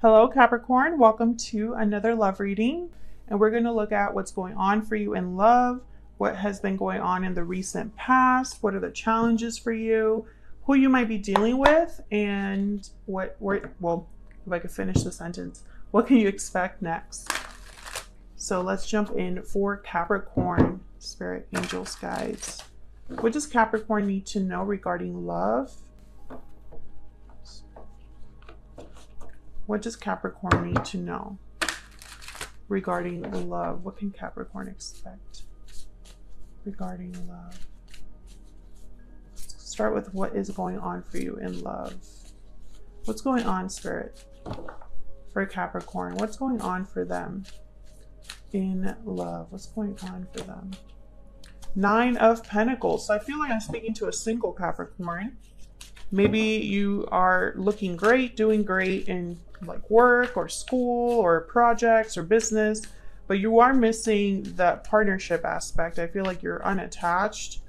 Hello, Capricorn. Welcome to another love reading. And we're going to look at what's going on for you in love, what has been going on in the recent past, what are the challenges for you, who you might be dealing with, and what, where, well, if I could finish the sentence, what can you expect next? So let's jump in for Capricorn, Spirit, Angels, Guides. What does Capricorn need to know regarding love? What does Capricorn need to know regarding love? What can Capricorn expect regarding love? Start with what is going on for you in love. What's going on, Spirit, for Capricorn? What's going on for them in love? What's going on for them? Nine of Pentacles. So I feel like I'm speaking to a single Capricorn. Maybe you are looking great, doing great in like work or school or projects or business, but you are missing that partnership aspect. I feel like you're unattached.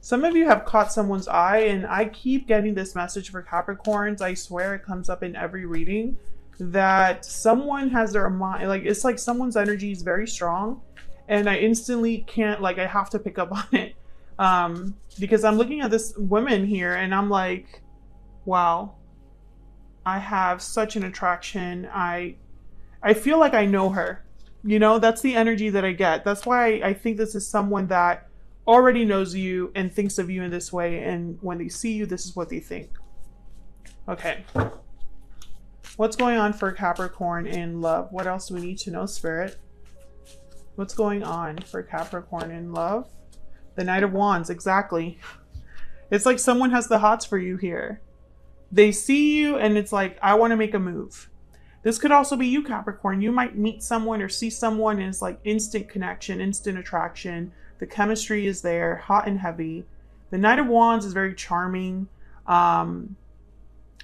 Some of you have caught someone's eye, and I keep getting this message for Capricorns. I swear it comes up in every reading that someone has their mind, like it's like someone's energy is very strong, and I instantly can't, like, I have to pick up on it. Um, because I'm looking at this woman here and I'm like, wow, I have such an attraction. I I feel like I know her. You know, that's the energy that I get. That's why I think this is someone that already knows you and thinks of you in this way and when they see you this is what they think. Okay. What's going on for Capricorn in love? What else do we need to know, Spirit? What's going on for Capricorn in love? The Knight of Wands, exactly. It's like someone has the hots for you here. They see you and it's like, I want to make a move. This could also be you, Capricorn. You might meet someone or see someone and it's like instant connection, instant attraction. The chemistry is there, hot and heavy. The Knight of Wands is very charming. Um,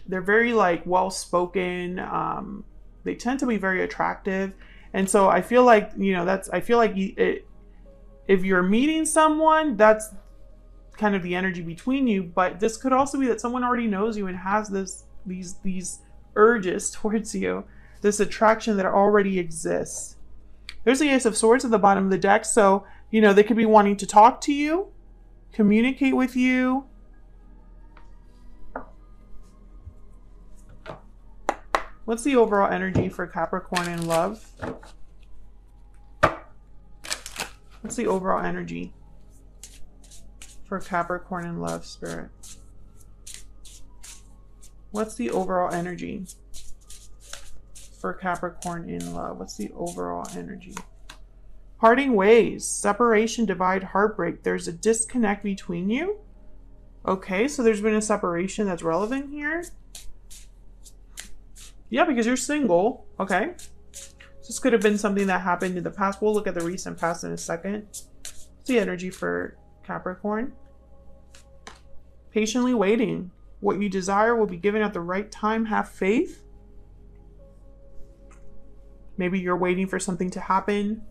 they're very like well spoken. Um, they tend to be very attractive, and so I feel like you know that's I feel like it, if you're meeting someone, that's kind of the energy between you, but this could also be that someone already knows you and has this these these urges towards you, this attraction that already exists. There's the Ace of Swords at the bottom of the deck, so you know they could be wanting to talk to you, communicate with you. What's the overall energy for Capricorn in love? What's the overall energy? For Capricorn in love spirit? What's the overall energy for Capricorn in love? What's the overall energy? Parting ways, separation, divide, heartbreak. There's a disconnect between you. Okay, so there's been a separation that's relevant here. Yeah, because you're single. Okay. This could have been something that happened in the past. We'll look at the recent past in a second. What's the energy for Capricorn. Patiently waiting. What you desire will be given at the right time. Have faith. Maybe you're waiting for something to happen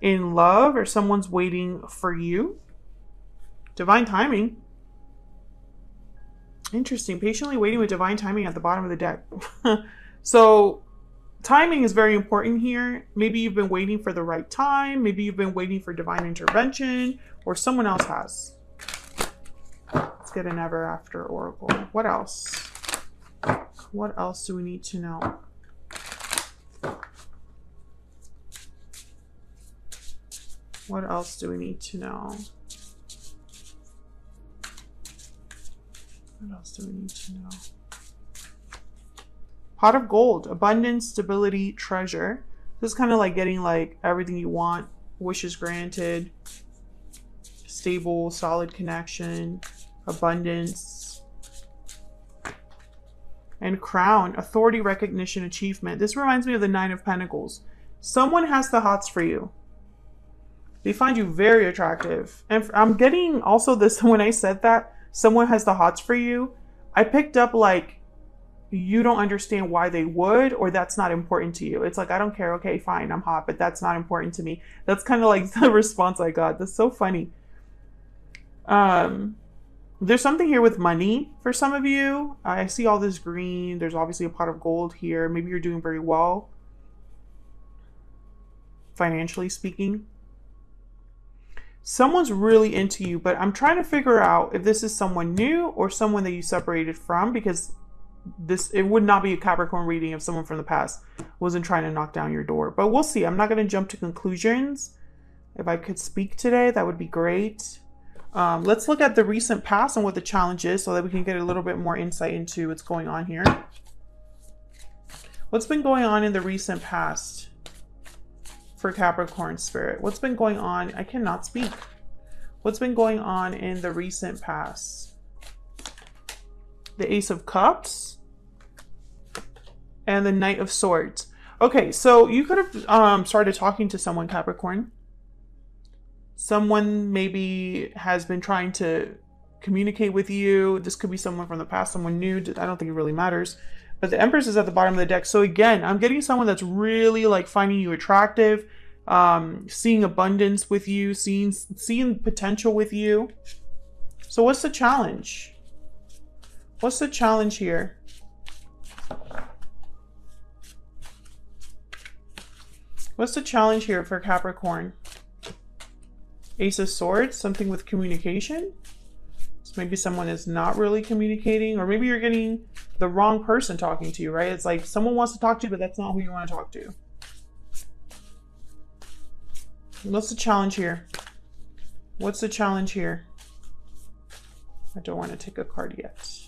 in love or someone's waiting for you. Divine timing. Interesting. Patiently waiting with divine timing at the bottom of the deck. so timing is very important here. Maybe you've been waiting for the right time. Maybe you've been waiting for divine intervention or someone else has. Let's get an ever after oracle. What else? What else do we need to know? What else do we need to know? What else do we need to know? Pot of gold, abundance, stability, treasure. This is kind of like getting like everything you want, wishes granted, stable, solid connection, abundance, and crown, authority, recognition, achievement. This reminds me of the Nine of Pentacles. Someone has the hots for you. They find you very attractive. And I'm getting also this, when I said that, someone has the hots for you, I picked up like you don't understand why they would or that's not important to you. It's like, I don't care. Okay, fine. I'm hot, but that's not important to me. That's kind of like the response I got. That's so funny. Um, There's something here with money for some of you. I see all this green. There's obviously a pot of gold here. Maybe you're doing very well, financially speaking. Someone's really into you, but I'm trying to figure out if this is someone new or someone that you separated from because this it would not be a Capricorn reading if someone from the past wasn't trying to knock down your door. But we'll see. I'm not going to jump to conclusions. If I could speak today, that would be great. Um, let's look at the recent past and what the challenge is so that we can get a little bit more insight into what's going on here. What's been going on in the recent past for Capricorn spirit? What's been going on? I cannot speak. What's been going on in the recent past? The Ace of Cups and the Knight of Swords. Okay, so you could have um, started talking to someone, Capricorn someone maybe has been trying to communicate with you. This could be someone from the past, someone new. I don't think it really matters. But the Empress is at the bottom of the deck. So again, I'm getting someone that's really like finding you attractive, um, seeing abundance with you, seeing seeing potential with you. So what's the challenge? What's the challenge here? What's the challenge here for Capricorn? Ace of Swords, something with communication. So maybe someone is not really communicating, or maybe you're getting the wrong person talking to you, right? It's like someone wants to talk to you, but that's not who you want to talk to. What's the challenge here? What's the challenge here? I don't want to take a card yet.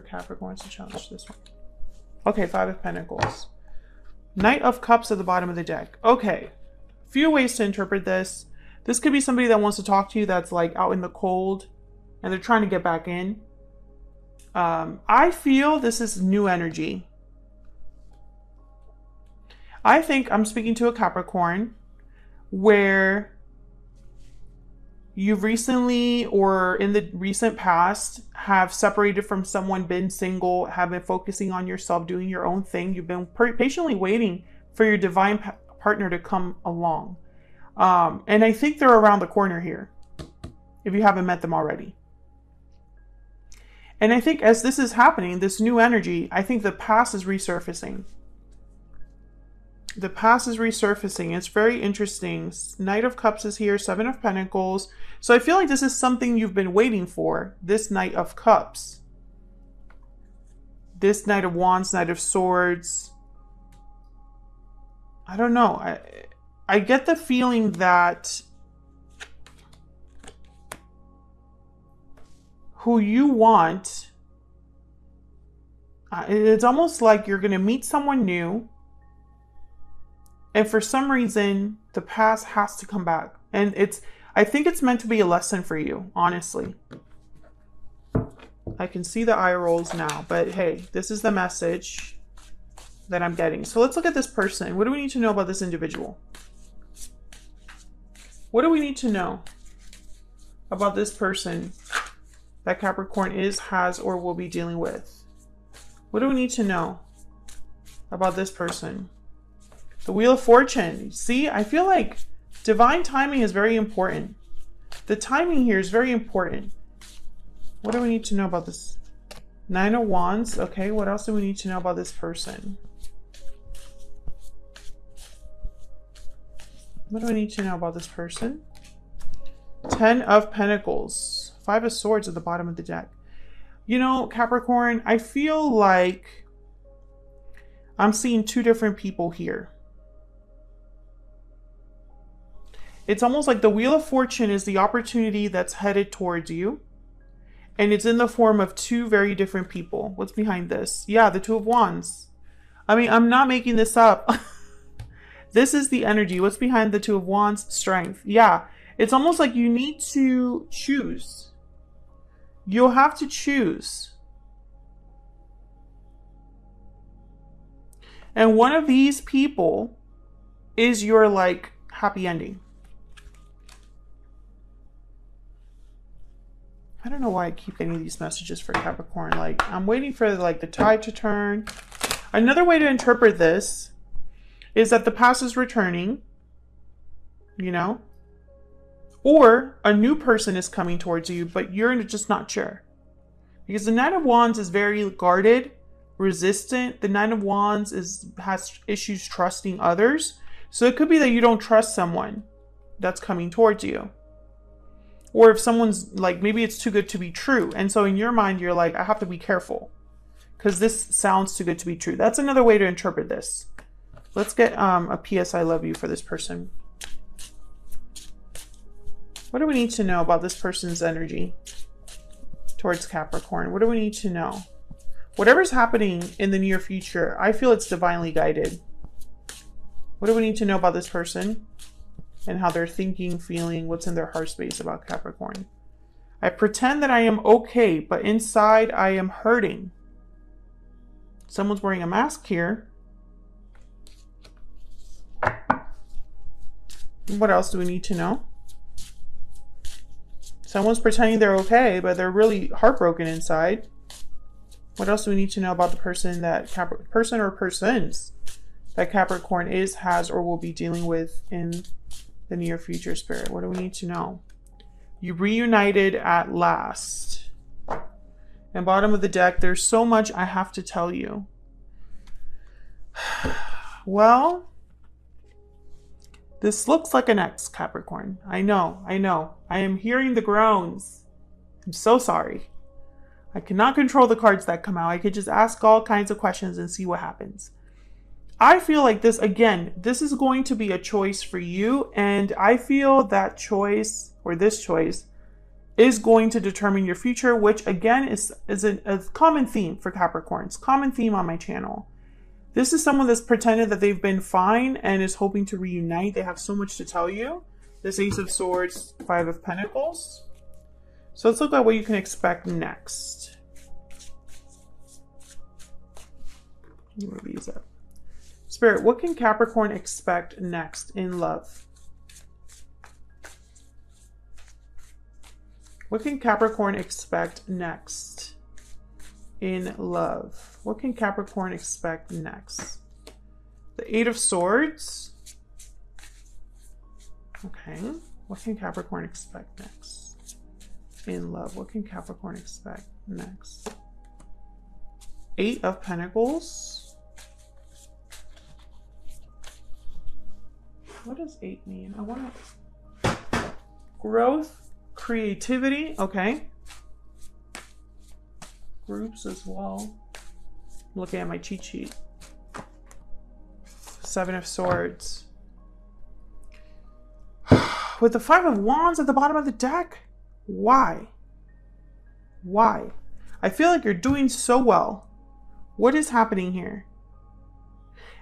Capricorn, to challenge this one? Okay, Five of Pentacles. Knight of Cups at the bottom of the deck. Okay, few ways to interpret this. This could be somebody that wants to talk to you that's like out in the cold and they're trying to get back in. Um, I feel this is new energy. I think I'm speaking to a Capricorn where you've recently or in the recent past have separated from someone, been single, have been focusing on yourself, doing your own thing. You've been patiently waiting for your divine pa- partner to come along. Um, and I think they're around the corner here if you haven't met them already. And I think as this is happening, this new energy, I think the past is resurfacing the past is resurfacing. It's very interesting. Knight of Cups is here, Seven of Pentacles. So I feel like this is something you've been waiting for, this Knight of Cups. This Knight of Wands, Knight of Swords. I don't know. I, I get the feeling that who you want, uh, it's almost like you're going to meet someone new and for some reason, the past has to come back. And it's, I think it's meant to be a lesson for you, honestly. I can see the eye rolls now, but hey, this is the message that I'm getting. So let's look at this person. What do we need to know about this individual? What do we need to know about this person that Capricorn is, has, or will be dealing with? What do we need to know about this person? The Wheel of Fortune. See, I feel like divine timing is very important. The timing here is very important. What do we need to know about this? Nine of Wands. Okay, what else do we need to know about this person? What do we need to know about this person? Ten of Pentacles. Five of Swords at the bottom of the deck. You know, Capricorn, I feel like I'm seeing two different people here. It's almost like the Wheel of Fortune is the opportunity that's headed towards you. And it's in the form of two very different people. What's behind this? Yeah, the Two of Wands. I mean, I'm not making this up. this is the energy. What's behind the Two of Wands? Strength. Yeah, it's almost like you need to choose. You'll have to choose. And one of these people is your like happy ending. I don't know why I keep getting these messages for Capricorn. Like, I'm waiting for like the tide to turn. Another way to interpret this is that the past is returning you know? Or a new person is coming towards you, but you're just not sure. Because the Knight of Wands is very guarded, resistant. The Knight of Wands is has issues trusting others. So it could be that you don't trust someone that's coming towards you. Or if someone's like, maybe it's too good to be true. And so in your mind, you're like, I have to be careful because this sounds too good to be true. That's another way to interpret this. Let's get um, a PS I love you for this person. What do we need to know about this person's energy towards Capricorn? What do we need to know? Whatever's happening in the near future, I feel it's divinely guided. What do we need to know about this person? And how they're thinking, feeling, what's in their heart space about Capricorn. I pretend that I am okay, but inside I am hurting. Someone's wearing a mask here. What else do we need to know? Someone's pretending they're okay, but they're really heartbroken inside. What else do we need to know about the person that person or persons that Capricorn is, has, or will be dealing with in the near future spirit? What do we need to know? You reunited at last. And bottom of the deck, there's so much I have to tell you. well, this looks like an ex, Capricorn. I know, I know. I am hearing the groans. I'm so sorry. I cannot control the cards that come out. I could just ask all kinds of questions and see what happens. I feel like this, again, this is going to be a choice for you. And I feel that choice or this choice is going to determine your future, which again is, is a, a common theme for Capricorns, common theme on my channel. This is someone that's pretended that they've been fine and is hoping to reunite. They have so much to tell you. This Ace of Swords, Five of Pentacles. So let's look at what you can expect next. Move these up. Spirit, what can Capricorn expect next in love? What can Capricorn expect next in love? What can Capricorn expect next? The Eight of Swords. Okay. What can Capricorn expect next in love? What can Capricorn expect next? Eight of Pentacles. What does eight mean? I want to... Growth, creativity, okay. Groups as well. I'm looking at my cheat sheet. Seven of Swords. With the Five of Wands at the bottom of the deck? Why? Why? I feel like you're doing so well. What is happening here?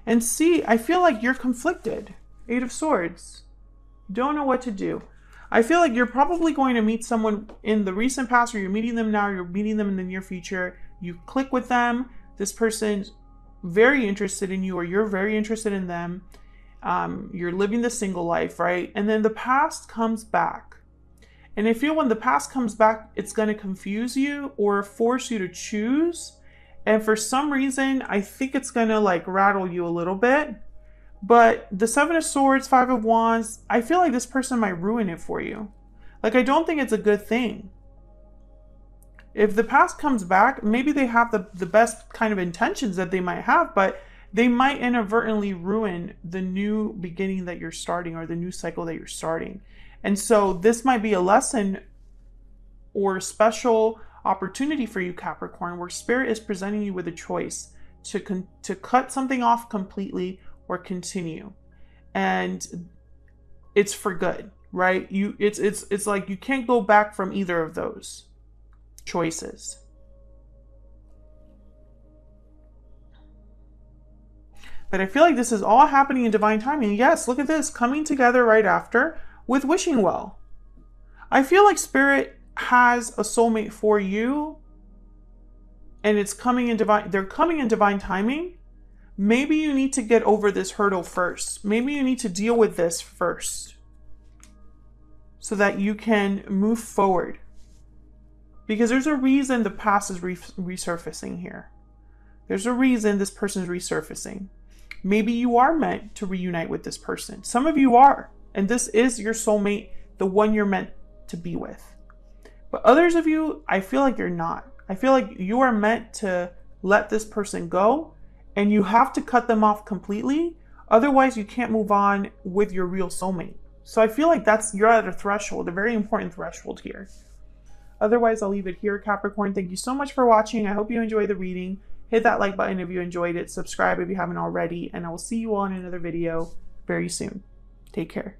And see, I feel like you're conflicted. Eight of Swords. Don't know what to do. I feel like you're probably going to meet someone in the recent past or you're meeting them now, or you're meeting them in the near future. You click with them. This person's very interested in you or you're very interested in them. Um, you're living the single life, right? And then the past comes back. And I feel when the past comes back, it's going to confuse you or force you to choose. And for some reason, I think it's going to like rattle you a little bit. But the Seven of Swords, Five of Wands, I feel like this person might ruin it for you. Like, I don't think it's a good thing. If the past comes back, maybe they have the, the best kind of intentions that they might have, but they might inadvertently ruin the new beginning that you're starting or the new cycle that you're starting. And so this might be a lesson or special opportunity for you, Capricorn, where Spirit is presenting you with a choice to, con- to cut something off completely or continue. And it's for good, right? You it's it's it's like you can't go back from either of those choices. But I feel like this is all happening in divine timing. Yes, look at this coming together right after with wishing well. I feel like spirit has a soulmate for you and it's coming in divine they're coming in divine timing maybe you need to get over this hurdle first. Maybe you need to deal with this first so that you can move forward. Because there's a reason the past is re- resurfacing here. There's a reason this person's resurfacing. Maybe you are meant to reunite with this person. Some of you are. And this is your soulmate, the one you're meant to be with. But others of you, I feel like you're not. I feel like you are meant to let this person go and you have to cut them off completely. Otherwise, you can't move on with your real soulmate. So I feel like that's you're at a threshold, a very important threshold here. Otherwise, I'll leave it here, Capricorn. Thank you so much for watching. I hope you enjoyed the reading. Hit that like button if you enjoyed it. Subscribe if you haven't already. And I will see you all in another video very soon. Take care.